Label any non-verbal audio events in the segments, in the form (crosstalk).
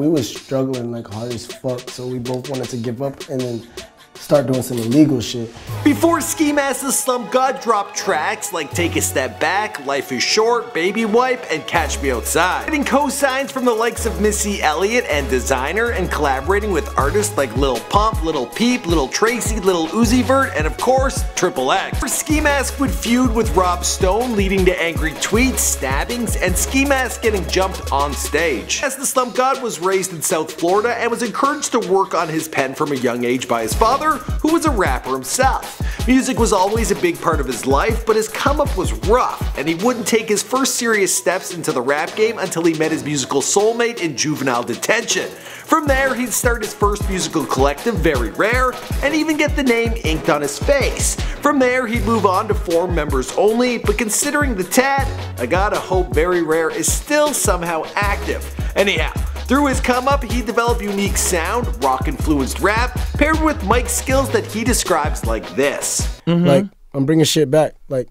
We was struggling like hard as fuck, so we both wanted to give up and then start doing some illegal shit. Before Ski Mask the Slump God dropped tracks like Take a Step Back, Life is Short, Baby Wipe, and Catch Me Outside. Getting co-signs from the likes of Missy Elliott and Desiigner, and collaborating with artists like Lil Pump, Lil Peep, Lil Tracy, Lil Uzi Vert, and of course, Triple X. Ski Mask would feud with Rob Stone leading to angry tweets, stabbings, and Ski Mask getting jumped on stage. As the Slump God was raised in South Florida and was encouraged to work on his pen from a young age by his father, who was a rapper himself. Music was always a big part of his life, but his come up was rough, and he wouldn't take his first serious steps into the rap game until he met his musical soulmate in juvenile detention. From there, he'd start his first musical collective, Very Rare, and even get the name inked on his face. From there, he'd move on to form members only, but considering the tat, I gotta hope Very Rare is still somehow active. Anyhow, through his come up, he developed unique sound, rock influenced rap, paired with Mike's skills that he describes like this. Mm-hmm. Like, I'm bringing shit back. Like,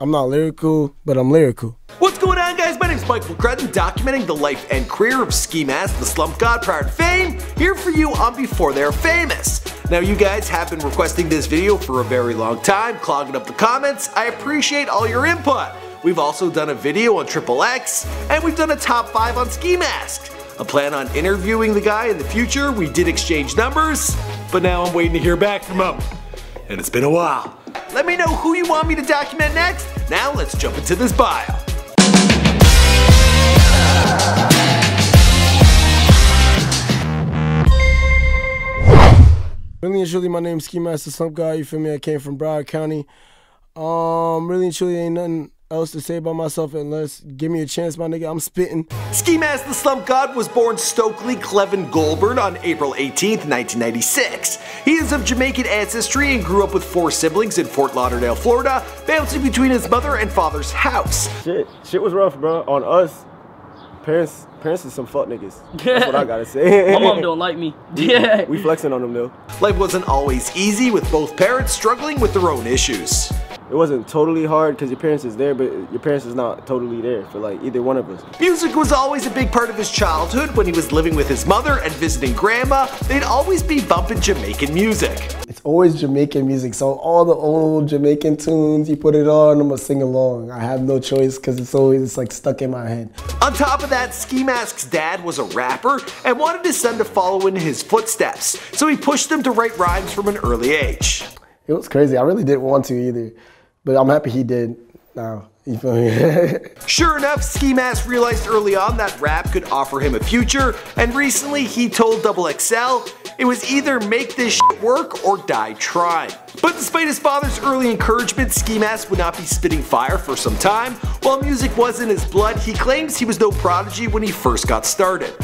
I'm not lyrical, but I'm lyrical. What's going on guys? My name's Michael McCrudden, documenting the life and career of Ski Mask, the Slump God prior to fame, here for you on Before They're Famous. Now you guys have been requesting this video for a very long time, clogging up the comments. I appreciate all your input. We've also done a video on Triple X, and we've done a top 5 on Ski Mask. I plan on interviewing the guy in the future. We did exchange numbers, but now I'm waiting to hear back from him. And it's been a while. Let me know who you want me to document next. Now let's jump into this bio. Really and truly, my name's Ski Master Slump Guy. You feel me? I came from Broward County. Um, really and truly, ain't nothing else to say about myself unless give me a chance, my nigga. I'm spitting. Ski Mask the Slump God was born Stokeley Clevon Goulbourne on April 18th, 1996. He is of Jamaican ancestry and grew up with four siblings in Fort Lauderdale, Florida, bouncing between his mother and father's house. Shit, shit was rough, bro. On us, parents, parents is some fuck niggas. (laughs) That's what I gotta say. My mom don't like me. Yeah. We flexing on them though. Life wasn't always easy with both parents struggling with their own issues it wasn't totally hard because your parents is there, but your parents is not totally there for like either one of us. Music was always a big part of his childhood when he was living with his mother and visiting grandma. They'd always be bumping Jamaican music. It's always Jamaican music, so all the old Jamaican tunes, you put it on, I'm gonna sing along. I have no choice because it's always it's like stuck in my head. On top of that, Ski Mask's dad was a rapper and wanted his son to follow in his footsteps, so he pushed him to write rhymes from an early age. It was crazy. I really didn't want to either. But I'm happy he did now. (laughs) You feel me? (laughs) sure enough, Ski Mask realized early on that rap could offer him a future, and recently he told Double XL it was either make this work or die trying. But despite his father's early encouragement, Ski Mask would not be spitting fire for some time. While music was in his blood, he claims he was no prodigy when he first got started.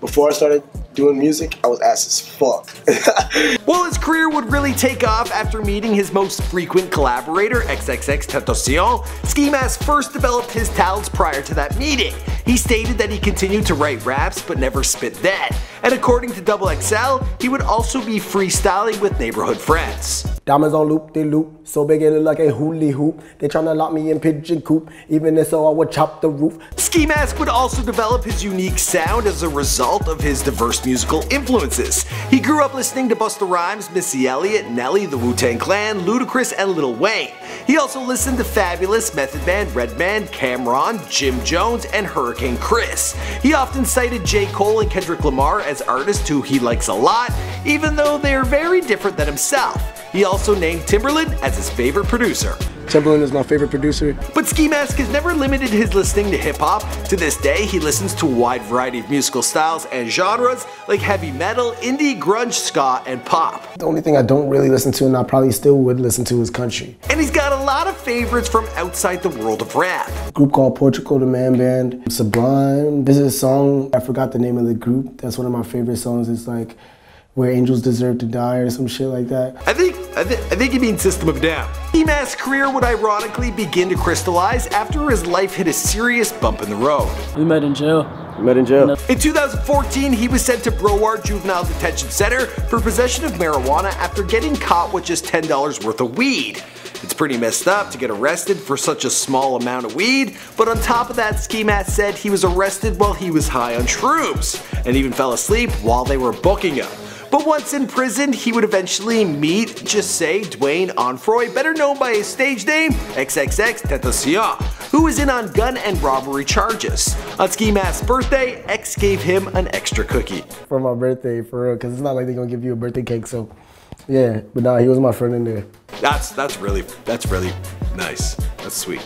Before I started doing music, I was ass as fuck. (laughs) well, his career would really take off after meeting his most frequent collaborator, XXXTentacion. Ski Mask first developed his talents prior to that meeting. He stated that he continued to write raps but never spit that. And according to Double XL, he would also be freestyling with neighborhood friends. Diamonds on loop, they loop, so big it look like a hula hoop. They tryna lock me in pigeon coop, even if so I would chop the roof. Ski Mask would also develop his unique sound as a result of his diverse musical influences. He grew up listening to Busta Rhymes, Missy Elliott, Nelly, the Wu-Tang Clan, Ludacris, and Lil Wayne. He also listened to Fabolous, Method Man, Redman, Cam'ron, Jim Jones, and Hurricane Chris. He often cited J. Cole and Kendrick Lamar as artists who he likes a lot, even though they are very different than himself. He also named Timbaland as his favorite producer. Timbaland is my favorite producer. But Ski Mask has never limited his listening to hip hop. To this day, he listens to a wide variety of musical styles and genres like heavy metal, indie, grunge, ska, and pop. The only thing I don't really listen to and I probably still would listen to is country. And he's got a lot of favorites from outside the world of rap. A group called Portugal the Man Band, Sublime. This is a song, I forgot the name of the group. That's one of my favorite songs. It's like where angels deserve to die or some shit like that. I think I, th I think you mean System of Down. Ski Mask's career would ironically begin to crystallize after his life hit a serious bump in the road. We met in jail. We met in jail. In 2014, he was sent to Broward Juvenile Detention Center for possession of marijuana after getting caught with just $10 worth of weed. It's pretty messed up to get arrested for such a small amount of weed, but on top of that, Ski Mask said he was arrested while he was high on shrooms, and even fell asleep while they were booking him. But once in prison, he would eventually meet, Jahseh, Dwayne Onfroy, better known by his stage name, XXX Tentacion, who was in on gun and robbery charges. On Ski Mask's birthday, X gave him an extra cookie. For my birthday, for real, because it's not like they're gonna give you a birthday cake, so yeah. But nah, he was my friend in there. That's that's really that's really nice. That's sweet.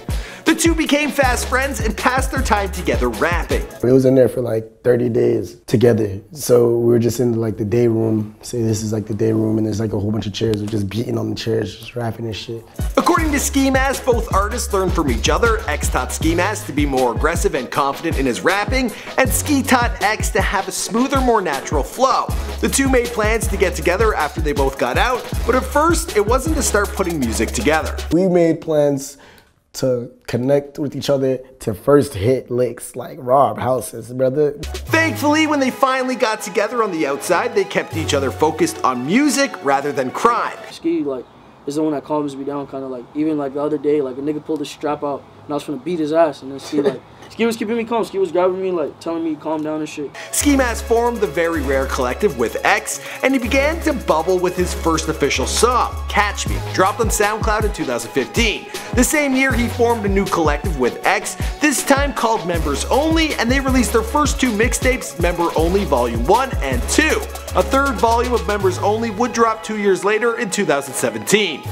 The two became fast friends and passed their time together rapping. We was in there for like 30 days together. So we were just in like the day room. Say this is like the day room and there's like a whole bunch of chairs. We're just beating on the chairs, just rapping and shit. According to Ski Mask, both artists learned from each other. X taught Ski Mask to be more aggressive and confident in his rapping, and Ski taught X to have a smoother, more natural flow. The two made plans to get together after they both got out, but at first, it wasn't to start putting music together. We made plans to connect with each other to first hit licks like rob houses, brother. Thankfully, when they finally got together on the outside, they kept each other focused on music rather than crime. Ski like is the one that calms me down, kind of like even like the other day, like a nigga pulled his strap out and I was gonna beat his ass, and then Ski like Ski was keeping me calm. Ski was grabbing me, like telling me calm down and shit. Ski Mask formed the Very Rare Collective with X, and he began to bubble with his first official song, Catch Me, dropped on SoundCloud in 2015. The same year, he formed a new collective with X, this time called Members Only, and they released their first two mixtapes, Member Only Volume 1 and 2. A third volume of Members Only would drop two years later in 2017.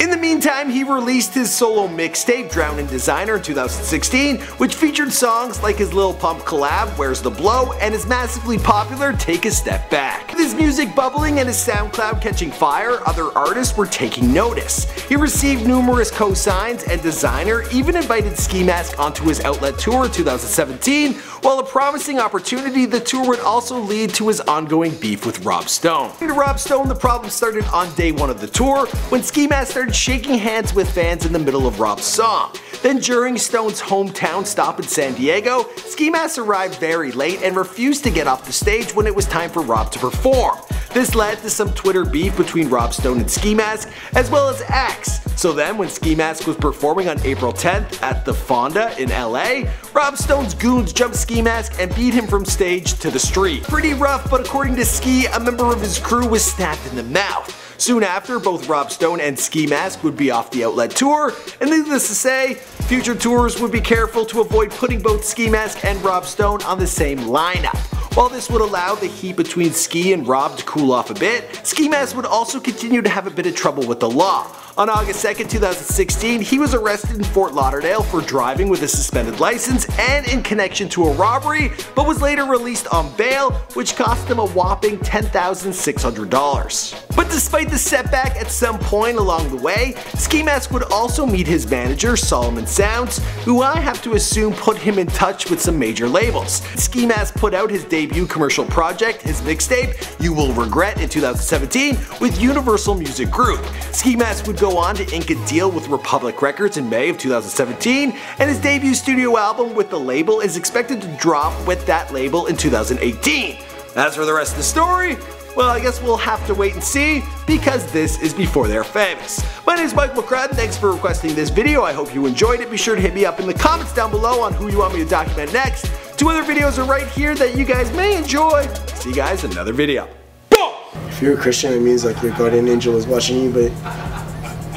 In the meantime, he released his solo mixtape, Drown in Designer, in 2016, which featured songs like his Lil Pump collab, Where's the Blow, and his massively popular Take a Step Back. With his music bubbling and his SoundCloud catching fire, other artists were taking notice. He received numerous co-signs, and Desiigner even invited Ski Mask onto his outlet tour in 2017, while a promising opportunity, the tour would also lead to his ongoing beef with Rob Stone. To Rob Stone, the problem started on day one of the tour, when Ski Mask started shaking hands with fans in the middle of Rob's song. Then during Stone's hometown stop in San Diego, Ski Mask arrived very late and refused to get off the stage when it was time for Rob to perform. This led to some Twitter beef between Rob Stone and Ski Mask, as well as X. So then, when Ski Mask was performing on April 10th at the Fonda in LA, Rob Stone's goons jumped Ski Mask and beat him from stage to the street. Pretty rough, but according to Ski, a member of his crew was stabbed in the mouth. Soon after, both Rob Stone and Ski Mask would be off the outlet tour, and needless to say, future tours would be careful to avoid putting both Ski Mask and Rob Stone on the same lineup. While this would allow the heat between Ski and Rob to cool off a bit, Ski Mask would also continue to have a bit of trouble with the law. On August 2nd, 2016, he was arrested in Fort Lauderdale for driving with a suspended license and in connection to a robbery, but was later released on bail, which cost him a whopping $10,600. But despite the setback at some point along the way, Ski Mask would also meet his manager, Solomon Sounds, who I have to assume put him in touch with some major labels. Ski Mask put out his debut commercial project, his mixtape, You Will Regret, in 2017 with Universal Music Group. Ski Mask would go on to ink a deal with Republic Records in May of 2017, and his debut studio album with the label is expected to drop with that label in 2018. As for the rest of the story, well, I guess we'll have to wait and see because this is before they're famous. My name is Mike McCrudden. Thanks for requesting this video. I hope you enjoyed it. Be sure to hit me up in the comments down below on who you want me to document next. Two other videos are right here that you guys may enjoy. See you guys in another video. Boom! If you're a Christian, it means like your guardian angel is watching you, but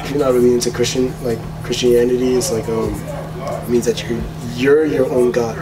if you're not really into Christian, like Christianity, it's like um, it means that you're you're your own God.